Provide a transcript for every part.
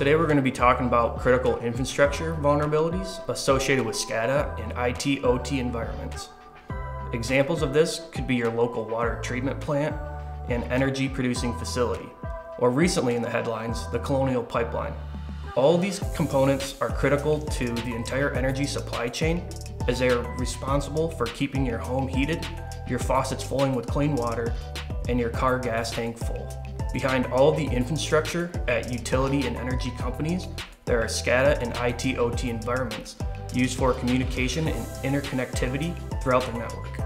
Today we're going to be talking about critical infrastructure vulnerabilities associated with SCADA and IT OT environments. Examples of this could be your local water treatment plant and energy producing facility, or recently in the headlines, the Colonial Pipeline. All these components are critical to the entire energy supply chain as they are responsible for keeping your home heated, your faucets flowing with clean water, and your car gas tank full. Behind all the infrastructure at utility and energy companies, there are SCADA and IT OT environments used for communication and interconnectivity throughout the network.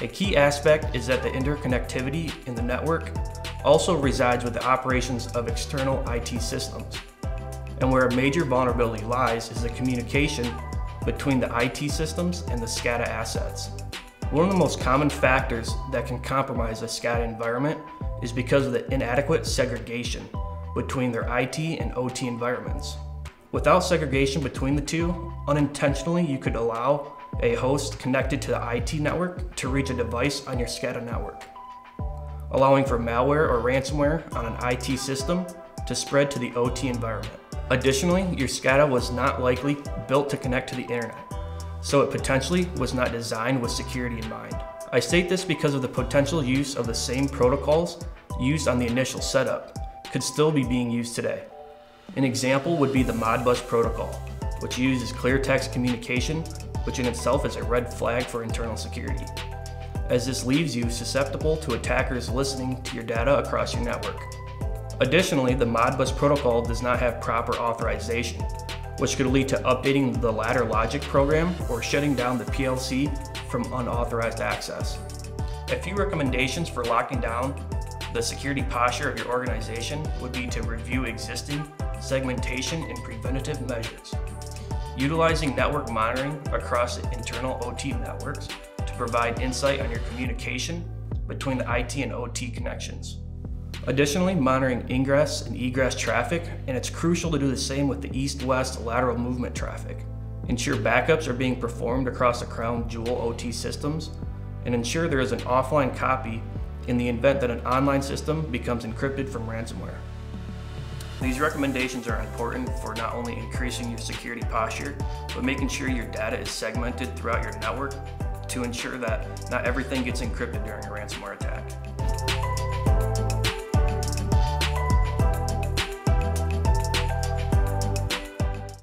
A key aspect is that the interconnectivity in the network also resides with the operations of external IT systems. And where a major vulnerability lies is the communication between the IT systems and the SCADA assets. One of the most common factors that can compromise a SCADA environment is because of the inadequate segregation between their IT and OT environments. Without segregation between the two, unintentionally you could allow a host connected to the IT network to reach a device on your SCADA network, allowing for malware or ransomware on an IT system to spread to the OT environment. Additionally, your SCADA was not likely built to connect to the internet, so it potentially was not designed with security in mind. I state this because of the potential use of the same protocols used on the initial setup could still be being used today. An example would be the Modbus protocol, which uses clear text communication, which in itself is a red flag for internal security, as this leaves you susceptible to attackers listening to your data across your network. Additionally, the Modbus protocol does not have proper authorization, which could lead to updating the ladder logic program or shutting down the PLC from unauthorized access. A few recommendations for locking down the security posture of your organization would be to review existing segmentation and preventative measures. Utilizing network monitoring across internal OT networks to provide insight on your communication between the IT and OT connections. Additionally, monitoring ingress and egress traffic, and it's crucial to do the same with the east-west lateral movement traffic. Ensure backups are being performed across the Crown Jewel OT systems, and ensure there is an offline copy in the event that an online system becomes encrypted from ransomware. These recommendations are important for not only increasing your security posture, but making sure your data is segmented throughout your network to ensure that not everything gets encrypted during a ransomware attack.